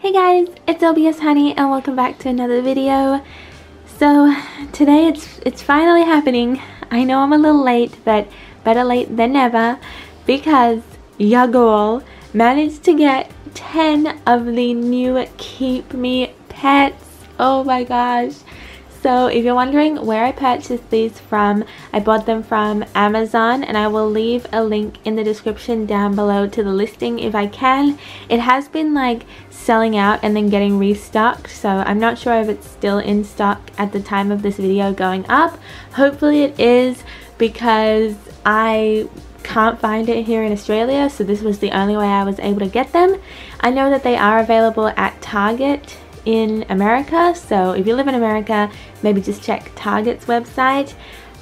Hey guys, it's LPS Honey and welcome back to another video. So today it's it's finally happening. I know I'm a little late, but better late than never because girl managed to get 10 of the new Keep Me pets. Oh my gosh. So if you're wondering where I purchased these from, I bought them from Amazon and I will leave a link in the description down below to the listing if I can. It has been like selling out and then getting restocked so I'm not sure if it's still in stock at the time of this video going up. Hopefully it is because I can't find it here in Australia so this was the only way I was able to get them. I know that they are available at Target in America so if you live in America maybe just check Target's website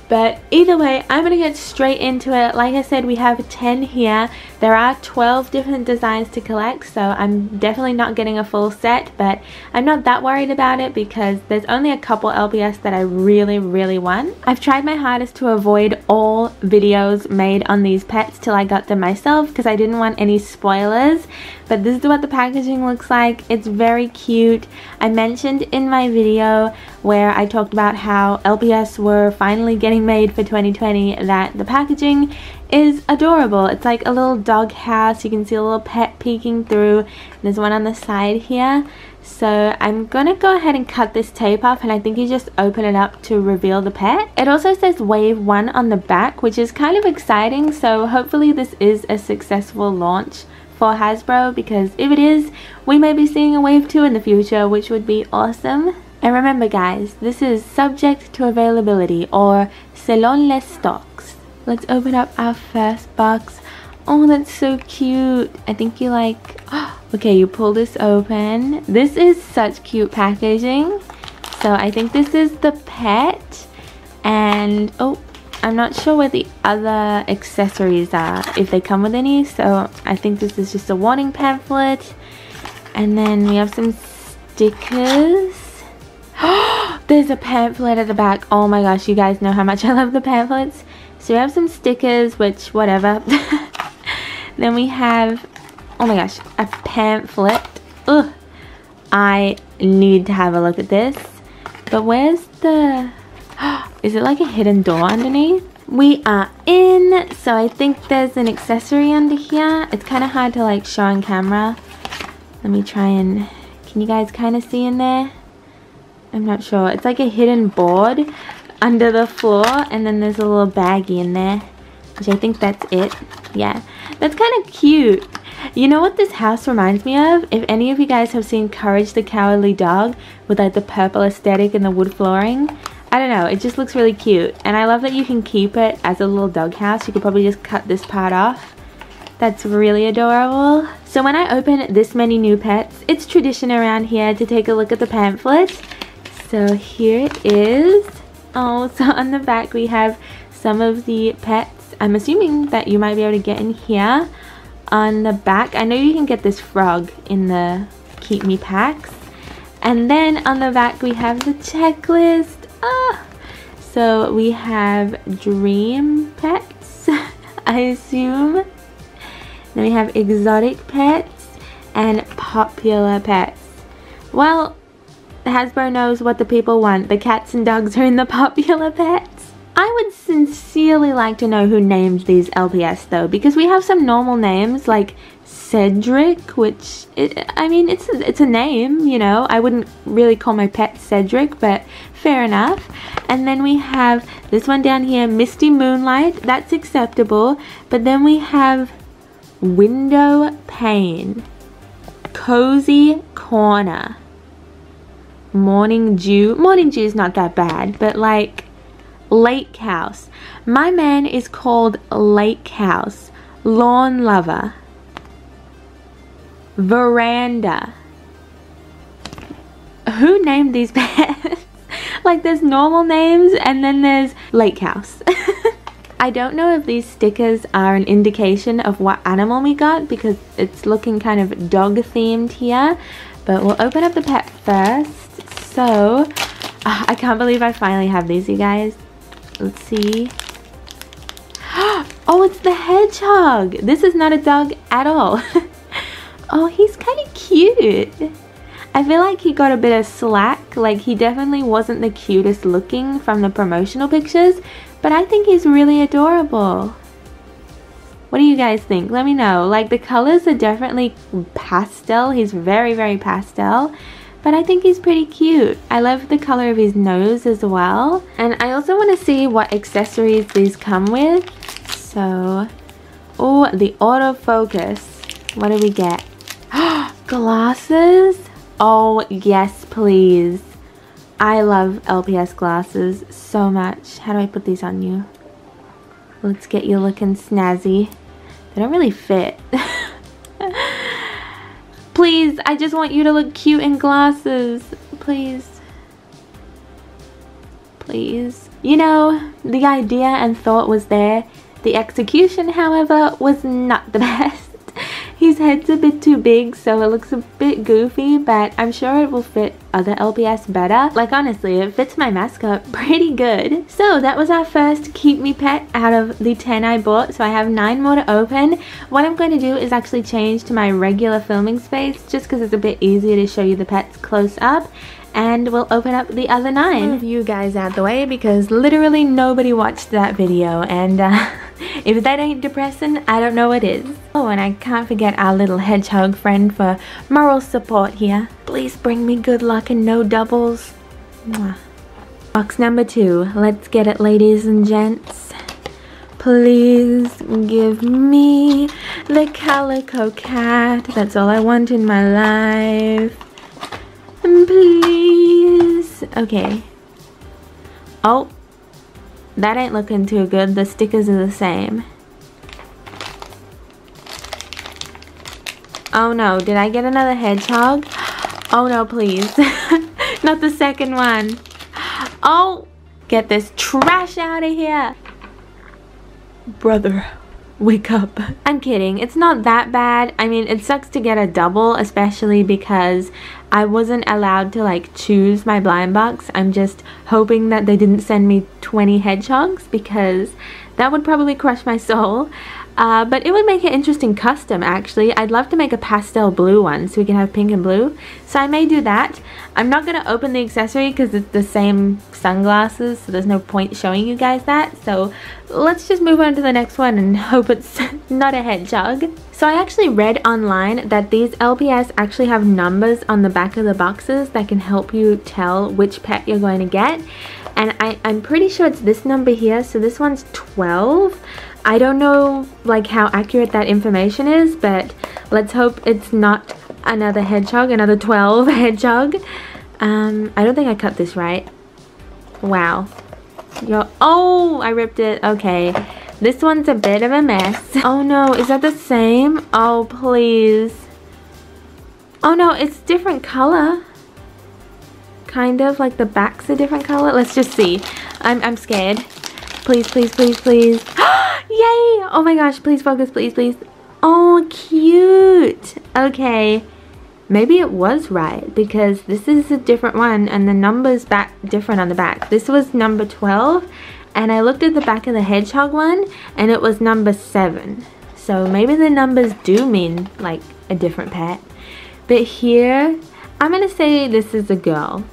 but either way, I'm to get straight into it. Like I said, we have 10 here. There are 12 different designs to collect, so I'm definitely not getting a full set, but I'm not that worried about it because there's only a couple LPS that I really, really want. I've tried my hardest to avoid all videos made on these pets till I got them myself because I didn't want any spoilers, but this is what the packaging looks like. It's very cute. I mentioned in my video where I talked about how LPS were finally getting made for 2020 that the packaging is adorable. It's like a little dog house. You can see a little pet peeking through. There's one on the side here. So I'm gonna go ahead and cut this tape off and I think you just open it up to reveal the pet. It also says wave one on the back which is kind of exciting so hopefully this is a successful launch for Hasbro because if it is we may be seeing a wave 2 in the future which would be awesome. And remember guys, this is subject to availability or selon les stocks. Let's open up our first box. Oh, that's so cute. I think you like... okay, you pull this open. This is such cute packaging. So I think this is the pet. And, oh, I'm not sure where the other accessories are, if they come with any. So I think this is just a warning pamphlet. And then we have some stickers. There's a pamphlet at the back. Oh my gosh, you guys know how much I love the pamphlets. So we have some stickers, which, whatever. then we have, oh my gosh, a pamphlet. Ugh. I need to have a look at this. But where's the... Is it like a hidden door underneath? We are in, so I think there's an accessory under here. It's kind of hard to like show on camera. Let me try and... Can you guys kind of see in there? I'm not sure. It's like a hidden board under the floor and then there's a little baggie in there which I think that's it. Yeah, that's kind of cute. You know what this house reminds me of? If any of you guys have seen Courage the Cowardly Dog with like the purple aesthetic and the wood flooring, I don't know, it just looks really cute. And I love that you can keep it as a little dog house. You could probably just cut this part off. That's really adorable. So when I open this many new pets, it's tradition around here to take a look at the pamphlet so here it is. Oh, so on the back we have some of the pets. I'm assuming that you might be able to get in here. On the back, I know you can get this frog in the Keep Me packs. And then on the back we have the checklist. Ah! So we have dream pets, I assume. Then we have exotic pets and popular pets. Well, Hasbro knows what the people want. The cats and dogs are in the popular pets. I would sincerely like to know who named these LPS though, because we have some normal names like Cedric, which, it, I mean, it's a, it's a name, you know. I wouldn't really call my pet Cedric, but fair enough. And then we have this one down here, Misty Moonlight. That's acceptable. But then we have Window Pane, Cozy Corner. Morning Dew. Morning Dew is not that bad, but like Lake House. My man is called Lake House. Lawn Lover. Veranda. Who named these pets? like there's normal names and then there's Lake House. I don't know if these stickers are an indication of what animal we got because it's looking kind of dog themed here. But we'll open up the pet first. So, uh, I can't believe I finally have these, you guys. Let's see. Oh, it's the hedgehog. This is not a dog at all. oh, he's kind of cute. I feel like he got a bit of slack. Like he definitely wasn't the cutest looking from the promotional pictures, but I think he's really adorable. What do you guys think? Let me know. Like the colors are definitely pastel. He's very, very pastel. But I think he's pretty cute. I love the color of his nose as well. And I also want to see what accessories these come with. So, oh, the autofocus. What do we get? glasses? Oh, yes, please. I love LPS glasses so much. How do I put these on you? Let's get you looking snazzy. They don't really fit. Please, I just want you to look cute in glasses. Please. Please. You know, the idea and thought was there. The execution, however, was not the best. His head's a bit too big so it looks a bit goofy but I'm sure it will fit other LPS better. Like honestly it fits my mascot pretty good. So that was our first Keep Me Pet out of the 10 I bought so I have 9 more to open. What I'm going to do is actually change to my regular filming space just because it's a bit easier to show you the pets close up and we'll open up the other nine. Move you guys out the way because literally nobody watched that video and uh, if that ain't depressing, I don't know what is. Oh, and I can't forget our little hedgehog friend for moral support here. Please bring me good luck and no doubles. Mwah. Box number two. Let's get it, ladies and gents. Please give me the calico cat. That's all I want in my life. Please. Okay. Oh. That ain't looking too good. The stickers are the same. Oh no, did I get another hedgehog? Oh no, please. Not the second one. Oh, get this trash out of here. Brother. Wake up. I'm kidding. It's not that bad. I mean, it sucks to get a double, especially because I wasn't allowed to like choose my blind box. I'm just hoping that they didn't send me 20 hedgehogs because that would probably crush my soul. Uh, but it would make an interesting custom actually. I'd love to make a pastel blue one so we can have pink and blue. So I may do that. I'm not going to open the accessory because it's the same sunglasses so there's no point showing you guys that. So let's just move on to the next one and hope it's not a hedgehog. So I actually read online that these LPS actually have numbers on the back of the boxes that can help you tell which pet you're going to get. And I, I'm pretty sure it's this number here. So this one's 12. I don't know like how accurate that information is, but let's hope it's not another hedgehog, another 12 hedgehog. Um, I don't think I cut this right. Wow. Yo oh, I ripped it. Okay. This one's a bit of a mess. Oh no, is that the same? Oh, please. Oh no, it's different color. Kind of, like the back's a different color. Let's just see. I'm, I'm scared. Please, please, please, please. Yay! Oh my gosh, please focus, please, please. Oh, cute. Okay. Maybe it was right because this is a different one and the number's back different on the back. This was number 12 and I looked at the back of the hedgehog one and it was number 7. So maybe the numbers do mean like a different pet. But here, I'm going to say this is a girl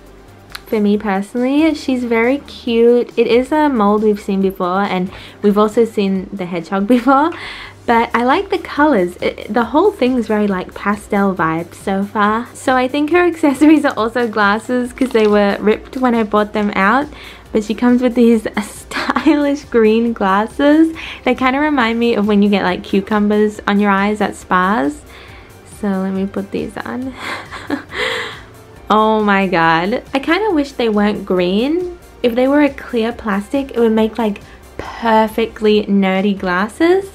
for me personally. She's very cute. It is a mold we've seen before and we've also seen the hedgehog before. But I like the colors. It, the whole thing is very like pastel vibes so far. So I think her accessories are also glasses because they were ripped when I bought them out. But she comes with these stylish green glasses. They kind of remind me of when you get like cucumbers on your eyes at spas. So let me put these on. Oh my god. I kind of wish they weren't green. If they were a clear plastic, it would make like perfectly nerdy glasses.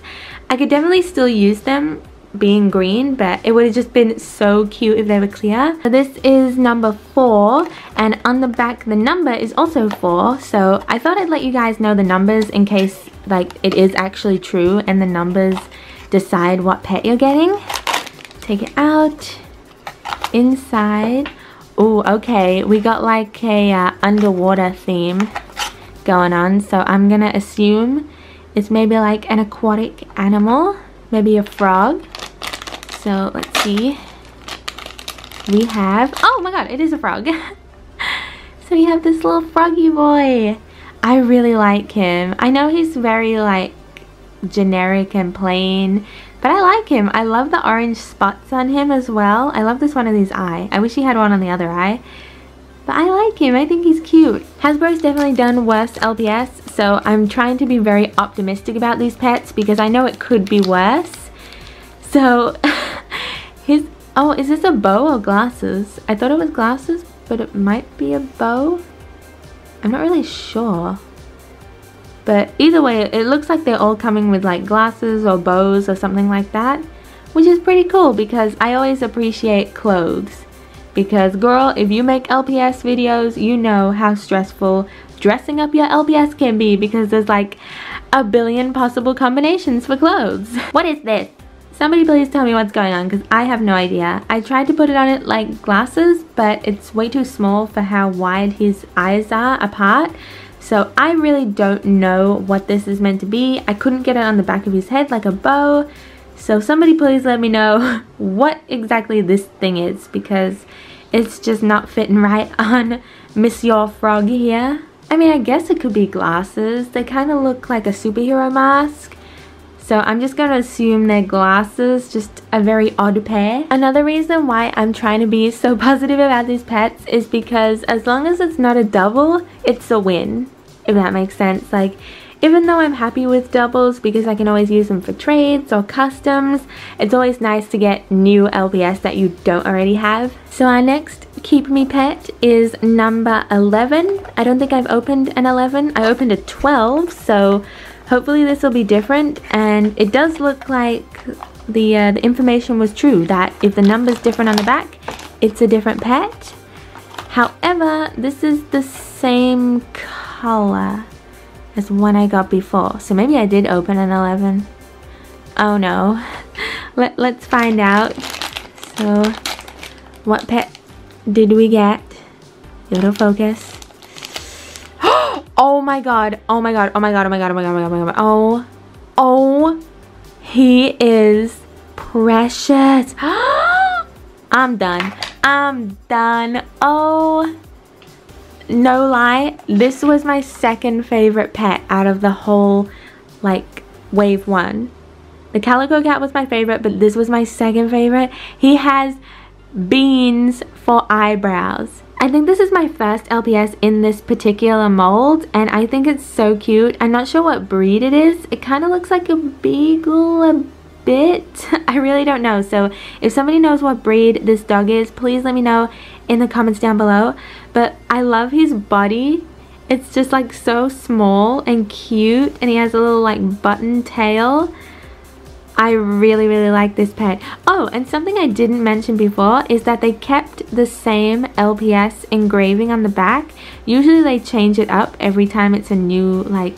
I could definitely still use them being green but it would have just been so cute if they were clear. This is number 4 and on the back the number is also 4 so I thought I'd let you guys know the numbers in case like it is actually true and the numbers decide what pet you're getting. Take it out. Inside Oh, okay. We got like a uh, underwater theme going on. So I'm going to assume it's maybe like an aquatic animal. Maybe a frog. So let's see. we have, oh my god, it is a frog. so we have this little froggy boy. I really like him. I know he's very like generic and plain, but I like him. I love the orange spots on him as well. I love this one of his eye. I wish he had one on the other eye. But I like him. I think he's cute. Hasbro's definitely done worse LPS, so I'm trying to be very optimistic about these pets because I know it could be worse. So, his... Oh, is this a bow or glasses? I thought it was glasses, but it might be a bow. I'm not really sure. But either way, it looks like they're all coming with like glasses or bows or something like that. Which is pretty cool because I always appreciate clothes. Because girl, if you make LPS videos, you know how stressful dressing up your LPS can be because there's like a billion possible combinations for clothes. What is this? Somebody please tell me what's going on because I have no idea. I tried to put it on it like glasses, but it's way too small for how wide his eyes are apart. So I really don't know what this is meant to be. I couldn't get it on the back of his head like a bow. So somebody please let me know what exactly this thing is because it's just not fitting right on Monsieur Frog here. I mean, I guess it could be glasses. They kind of look like a superhero mask. So I'm just going to assume they're glasses, just a very odd pair. Another reason why I'm trying to be so positive about these pets is because as long as it's not a double, it's a win if that makes sense. Like, even though I'm happy with doubles because I can always use them for trades or customs, it's always nice to get new LPS that you don't already have. So our next Keep Me Pet is number 11. I don't think I've opened an 11. I opened a 12, so hopefully this will be different. And it does look like the, uh, the information was true, that if the number's different on the back, it's a different pet. However, this is the same color as one I got before. So maybe I did open an 11. Oh no. Let, let's find out. So, what pet did we get? It'll focus. oh my god. Oh my god. Oh my god. Oh my god. Oh my god. Oh my god. Oh my god. Oh. Oh. He is precious. I'm done. I'm done. Oh no lie, this was my second favorite pet out of the whole, like, wave one. The Calico Cat was my favorite, but this was my second favorite. He has beans for eyebrows. I think this is my first LPS in this particular mold and I think it's so cute. I'm not sure what breed it is. It kind of looks like a beagle a bit. I really don't know. So if somebody knows what breed this dog is, please let me know in the comments down below. But I love his body. It's just like so small and cute and he has a little like button tail. I really, really like this pet. Oh, and something I didn't mention before is that they kept the same LPS engraving on the back. Usually they change it up every time it's a new like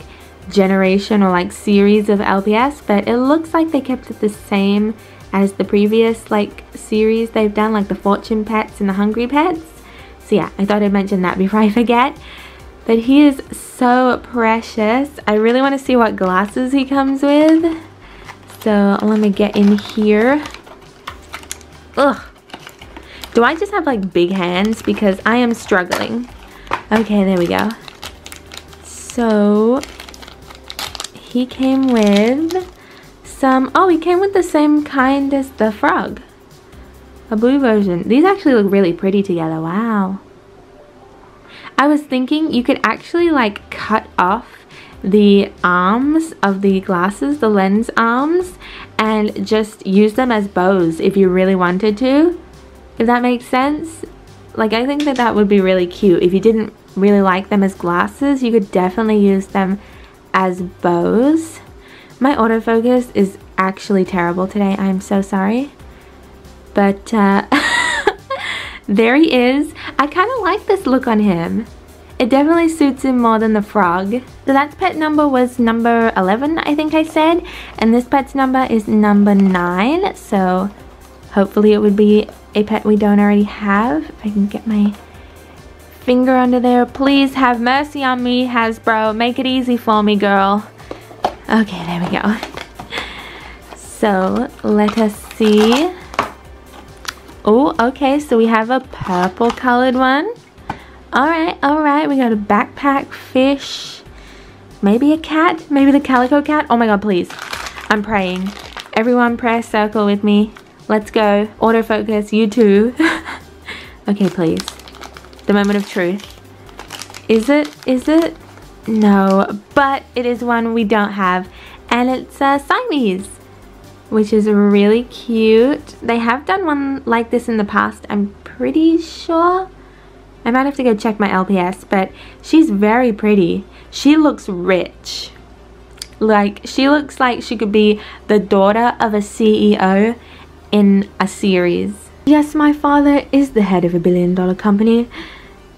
generation or like series of LPS, but it looks like they kept it the same as the previous like series they've done, like the Fortune Pets and the Hungry Pets. So yeah, I thought I'd mention that before I forget. But he is so precious. I really want to see what glasses he comes with. So let me get in here. Ugh. Do I just have like big hands? Because I am struggling. Okay, there we go. So he came with some, oh, he came with the same kind as the frog. A blue version. These actually look really pretty together. Wow. I was thinking you could actually like cut off the arms of the glasses, the lens arms, and just use them as bows if you really wanted to. If that makes sense. Like I think that that would be really cute. If you didn't really like them as glasses, you could definitely use them as bows. My autofocus is actually terrible today. I'm so sorry. But uh, there he is. I kind of like this look on him. It definitely suits him more than the frog. So that pet number was number 11, I think I said. And this pet's number is number 9. So hopefully it would be a pet we don't already have. If I can get my finger under there. Please have mercy on me, Hasbro. Make it easy for me, girl. Okay, there we go. So, let us see. Oh, okay, so we have a purple colored one. Alright, alright, we got a backpack, fish, maybe a cat, maybe the calico cat. Oh my god, please. I'm praying. Everyone press circle with me. Let's go. Autofocus, you too. okay, please. The moment of truth. Is it? Is it? No, but it is one we don't have. And it's uh, Siamese, which is really cute. They have done one like this in the past, I'm pretty sure. I might have to go check my LPS, but she's very pretty. She looks rich. Like, she looks like she could be the daughter of a CEO in a series. Yes, my father is the head of a billion dollar company.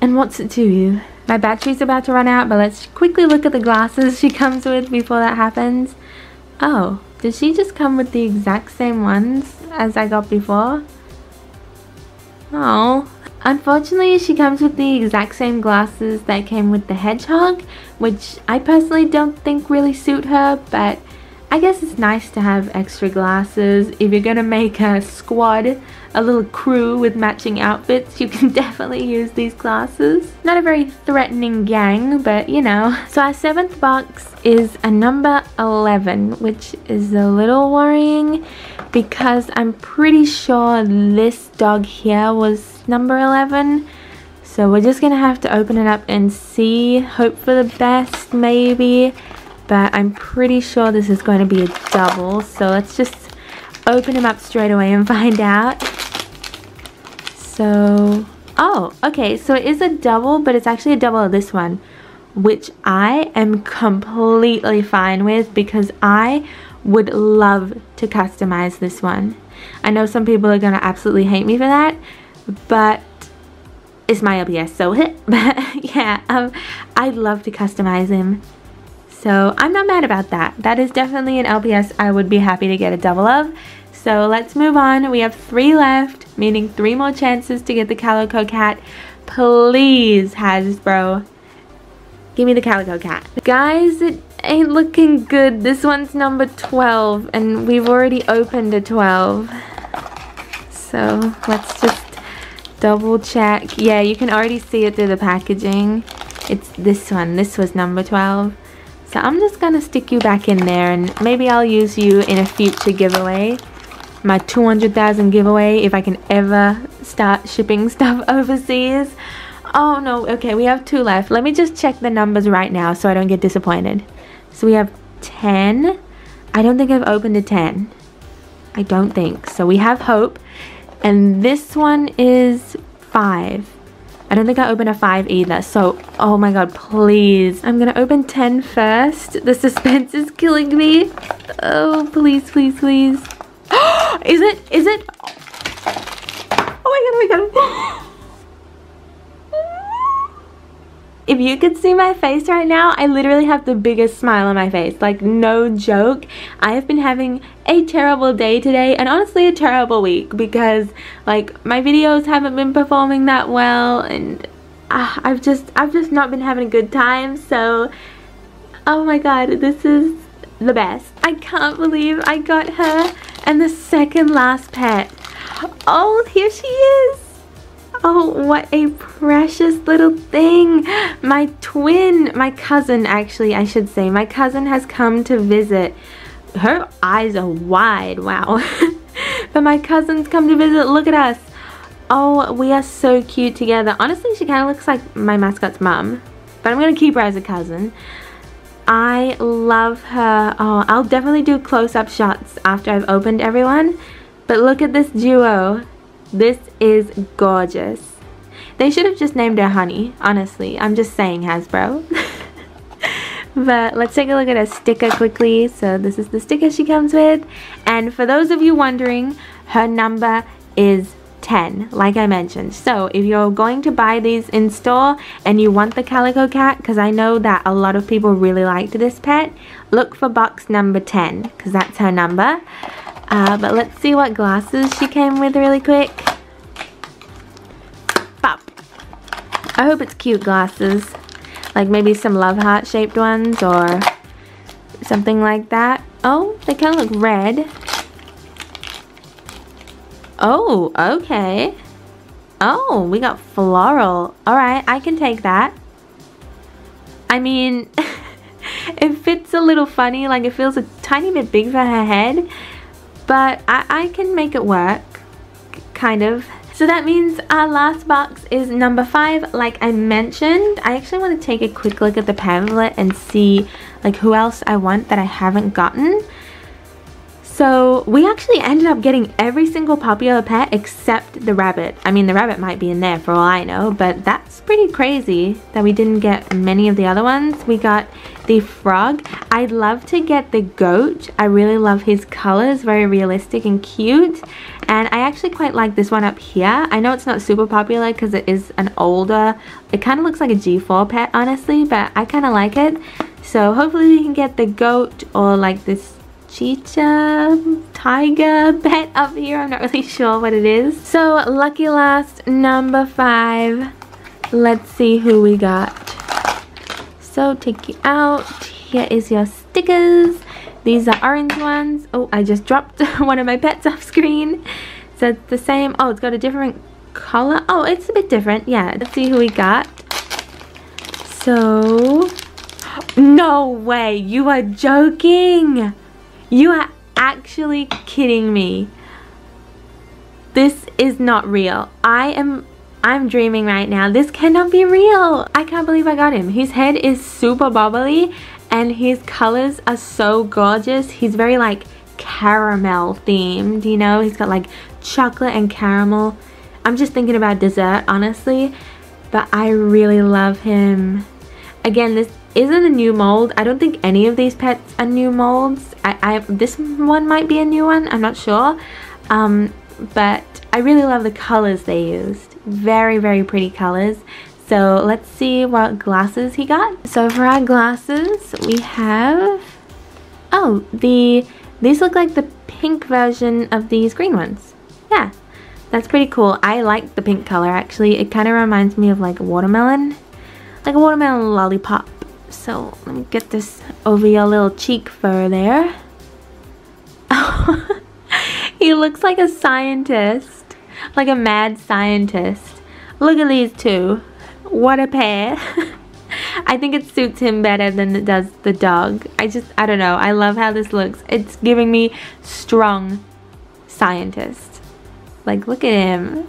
And what's it to you? My battery's about to run out, but let's quickly look at the glasses she comes with before that happens. Oh, did she just come with the exact same ones as I got before? Oh, unfortunately she comes with the exact same glasses that came with the hedgehog, which I personally don't think really suit her, but I guess it's nice to have extra glasses. If you're gonna make a squad, a little crew with matching outfits, you can definitely use these glasses. Not a very threatening gang, but you know. So our seventh box is a number 11, which is a little worrying because I'm pretty sure this dog here was number 11. So we're just gonna have to open it up and see, hope for the best maybe but I'm pretty sure this is going to be a double. So let's just open them up straight away and find out. So, oh, okay, so it is a double, but it's actually a double of this one, which I am completely fine with because I would love to customize this one. I know some people are going to absolutely hate me for that, but it's my LPS, so but yeah, um, I'd love to customize him. So I'm not mad about that. That is definitely an LPS I would be happy to get a double of. So let's move on. We have three left, meaning three more chances to get the Calico Cat. Please, Hasbro, give me the Calico Cat. Guys, it ain't looking good. This one's number 12, and we've already opened a 12. So let's just double check. Yeah, you can already see it through the packaging. It's this one. This was number 12. So I'm just going to stick you back in there and maybe I'll use you in a future giveaway. My 200,000 giveaway if I can ever start shipping stuff overseas. Oh no, okay, we have two left. Let me just check the numbers right now so I don't get disappointed. So we have 10. I don't think I've opened a 10. I don't think. So we have hope. And this one is 5. I don't think I opened a 5 either. So, oh my god, please. I'm gonna open 10 first. The suspense is killing me. Oh, please, please, please. is it? Is it? Oh my god, oh my god. If you could see my face right now, I literally have the biggest smile on my face. Like, no joke. I have been having a terrible day today and honestly a terrible week because, like, my videos haven't been performing that well and uh, I've just, I've just not been having a good time. So, oh my god, this is the best. I can't believe I got her and the second last pet. Oh, here she is. Oh, what a precious little thing. My twin, my cousin actually, I should say, my cousin has come to visit. Her eyes are wide, wow. but my cousin's come to visit, look at us. Oh, we are so cute together. Honestly, she kind of looks like my mascot's mum. But I'm to keep her as a cousin. I love her. Oh, I'll definitely do close-up shots after I've opened everyone. But look at this duo. This is gorgeous. They should have just named her Honey, honestly. I'm just saying Hasbro. but let's take a look at a sticker quickly. So this is the sticker she comes with. And for those of you wondering, her number is 10 like I mentioned so if you're going to buy these in store and you want the calico cat because I know that a lot of people really liked this pet look for box number 10 because that's her number uh, but let's see what glasses she came with really quick. Pop. I hope it's cute glasses. Like maybe some love heart shaped ones or something like that. Oh, they kind of look red. Oh, okay. Oh, we got floral. Alright, I can take that. I mean, it fits a little funny, like it feels a tiny bit big for her head, but I, I can make it work, kind of. So that means our last box is number five, like I mentioned. I actually want to take a quick look at the pamphlet and see like who else I want that I haven't gotten. So we actually ended up getting every single popular pet except the rabbit. I mean, the rabbit might be in there for all I know, but that's pretty crazy that we didn't get many of the other ones. We got the frog. I'd love to get the goat. I really love his colors, very realistic and cute. And I actually quite like this one up here. I know it's not super popular because it is an older, it kind of looks like a G4 pet, honestly, but I kind of like it. So hopefully we can get the goat or like this cheetah, tiger pet up here. I'm not really sure what it is. So lucky last number five. Let's see who we got. So take you out. Here is your stickers. These are orange ones. Oh, I just dropped one of my pets off screen. So it's the same. Oh, it's got a different color. Oh, it's a bit different. Yeah, let's see who we got. So, no way. You are joking. You are actually kidding me. This is not real. I am I'm dreaming right now. This cannot be real. I can't believe I got him. His head is super bubbly and his colors are so gorgeous. He's very like caramel themed, you know? He's got like chocolate and caramel. I'm just thinking about dessert, honestly. But I really love him. Again, this isn't a new mold. I don't think any of these pets are new molds. I, I This one might be a new one. I'm not sure. Um, but I really love the colors they used. Very, very pretty colors. So let's see what glasses he got. So for our glasses, we have... Oh, the these look like the pink version of these green ones. Yeah, that's pretty cool. I like the pink color actually. It kind of reminds me of like a watermelon. Like a watermelon lollipop. So let me get this over your little cheek fur there. he looks like a scientist. Like a mad scientist. Look at these two. What a pair. I think it suits him better than it does the dog. I just, I don't know. I love how this looks. It's giving me strong scientist. Like, look at him.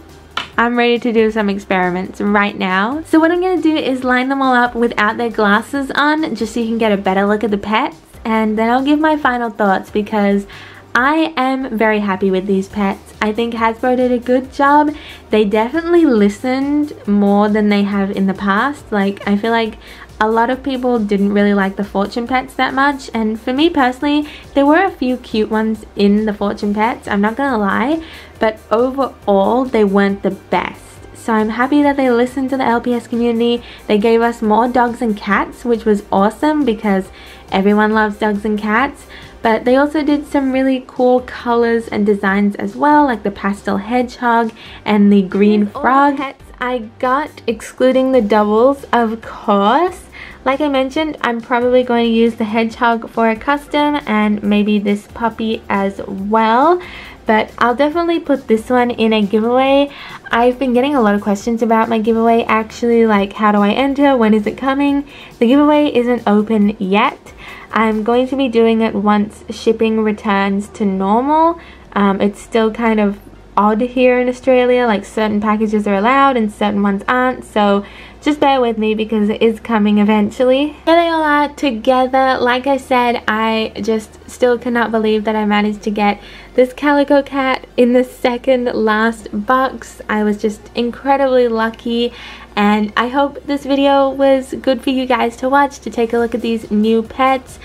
I'm ready to do some experiments right now. So what I'm going to do is line them all up without their glasses on just so you can get a better look at the pets and then I'll give my final thoughts because I am very happy with these pets. I think Hasbro did a good job. They definitely listened more than they have in the past. Like, I feel like a lot of people didn't really like the Fortune Pets that much and for me personally there were a few cute ones in the Fortune Pets I'm not gonna lie but overall they weren't the best so I'm happy that they listened to the LPS community. They gave us more dogs and cats, which was awesome because everyone loves dogs and cats. But they also did some really cool colors and designs as well, like the pastel hedgehog and the green frog. I got, excluding the doubles, of course. Like I mentioned, I'm probably going to use the hedgehog for a custom and maybe this puppy as well but I'll definitely put this one in a giveaway. I've been getting a lot of questions about my giveaway actually, like how do I enter, when is it coming? The giveaway isn't open yet. I'm going to be doing it once shipping returns to normal. Um, it's still kind of odd here in Australia, like certain packages are allowed and certain ones aren't, so just bear with me because it is coming eventually. Here they all are together. Like I said, I just still cannot believe that I managed to get this Calico Cat in the second last box. I was just incredibly lucky and I hope this video was good for you guys to watch to take a look at these new pets.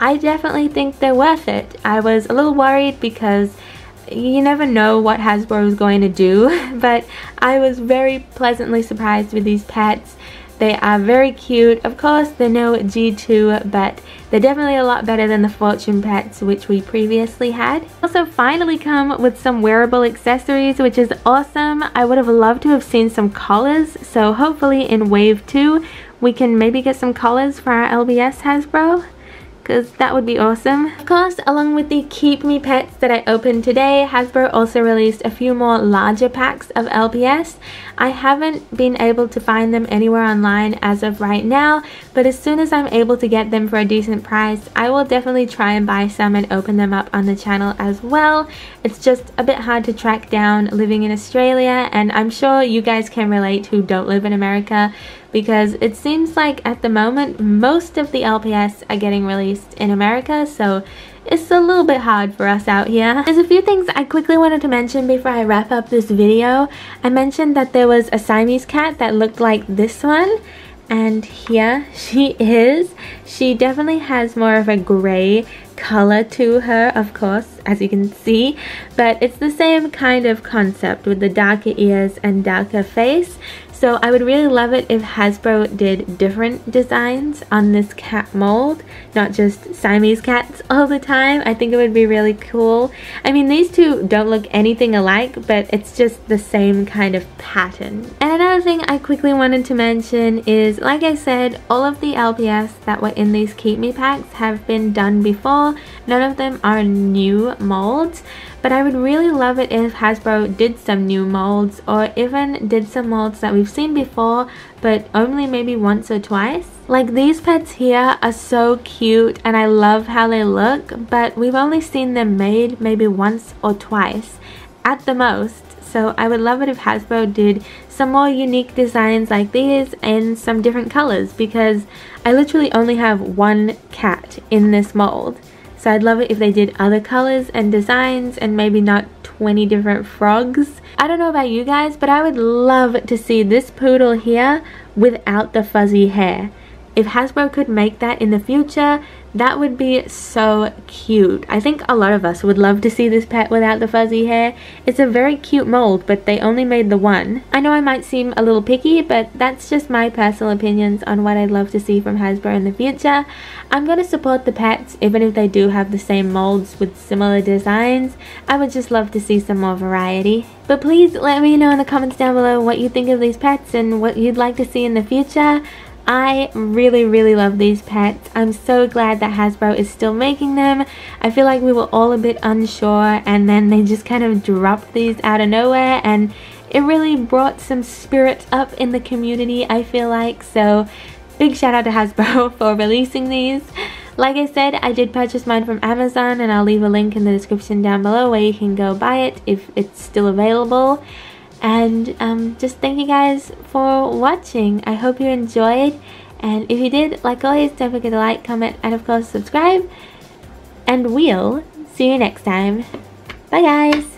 I definitely think they're worth it. I was a little worried because you never know what Hasbro is going to do, but I was very pleasantly surprised with these pets. They are very cute. Of course, they're no G2, but they're definitely a lot better than the Fortune Pets, which we previously had. Also, finally come with some wearable accessories, which is awesome. I would have loved to have seen some collars, so hopefully in Wave 2, we can maybe get some collars for our LPS Hasbro because that would be awesome. Of course, along with the Keep Me Pets that I opened today, Hasbro also released a few more larger packs of LPS. I haven't been able to find them anywhere online as of right now, but as soon as I'm able to get them for a decent price, I will definitely try and buy some and open them up on the channel as well. It's just a bit hard to track down living in Australia, and I'm sure you guys can relate who don't live in America because it seems like at the moment most of the LPS are getting released in America so it's a little bit hard for us out here. There's a few things I quickly wanted to mention before I wrap up this video. I mentioned that there was a Siamese cat that looked like this one and here she is. She definitely has more of a gray color to her of course as you can see but it's the same kind of concept with the darker ears and darker face so I would really love it if Hasbro did different designs on this cat mold, not just Siamese cats all the time. I think it would be really cool. I mean, these two don't look anything alike, but it's just the same kind of pattern. And another thing I quickly wanted to mention is, like I said, all of the LPS that were in these Keep Me packs have been done before. None of them are new molds but I would really love it if Hasbro did some new molds or even did some molds that we've seen before but only maybe once or twice. Like these pets here are so cute and I love how they look but we've only seen them made maybe once or twice at the most so I would love it if Hasbro did some more unique designs like these in some different colors because I literally only have one cat in this mold so I'd love it if they did other colors and designs and maybe not 20 different frogs. I don't know about you guys, but I would love to see this poodle here without the fuzzy hair. If Hasbro could make that in the future, that would be so cute. I think a lot of us would love to see this pet without the fuzzy hair. It's a very cute mold, but they only made the one. I know I might seem a little picky, but that's just my personal opinions on what I'd love to see from Hasbro in the future. I'm going to support the pets, even if they do have the same molds with similar designs. I would just love to see some more variety. But please let me know in the comments down below what you think of these pets and what you'd like to see in the future. I really, really love these pets. I'm so glad that Hasbro is still making them. I feel like we were all a bit unsure and then they just kind of dropped these out of nowhere and it really brought some spirit up in the community, I feel like. So big shout out to Hasbro for releasing these. Like I said, I did purchase mine from Amazon and I'll leave a link in the description down below where you can go buy it if it's still available and um, just thank you guys for watching. I hope you enjoyed. And if you did like always don't forget to like comment and of course subscribe. And we'll see you next time. Bye guys